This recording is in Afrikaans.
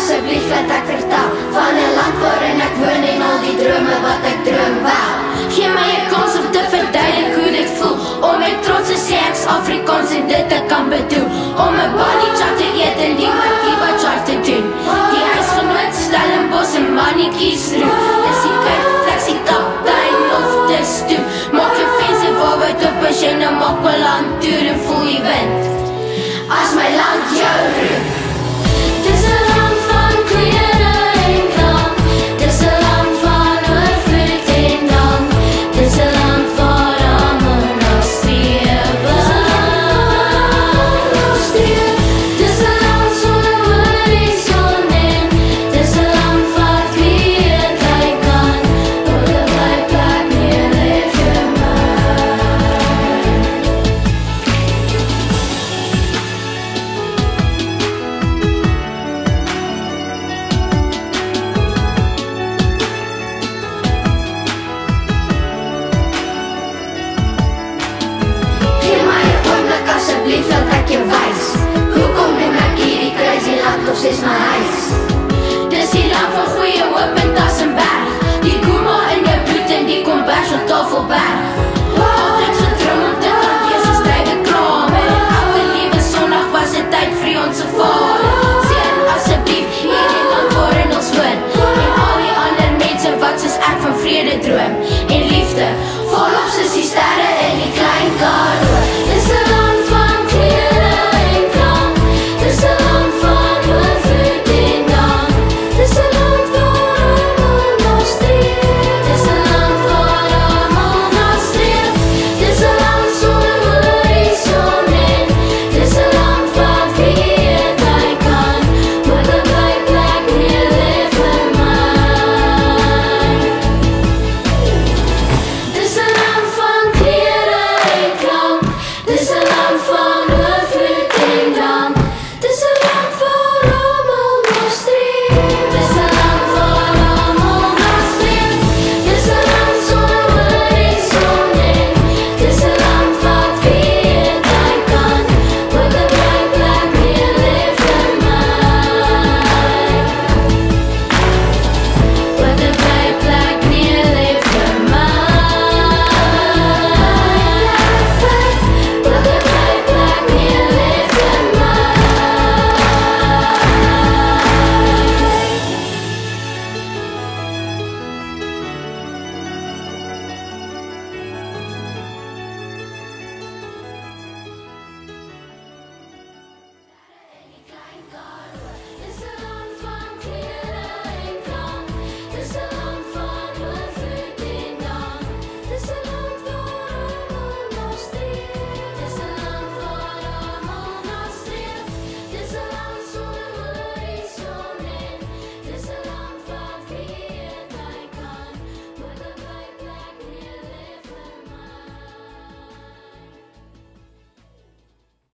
asseblief laat ek vertel van 'n land waarin ek woon en al die drome wat ek droom wel. Gee my 'n kans om te verduidelik hoe dit voel om met trots te sê ek's Afrika.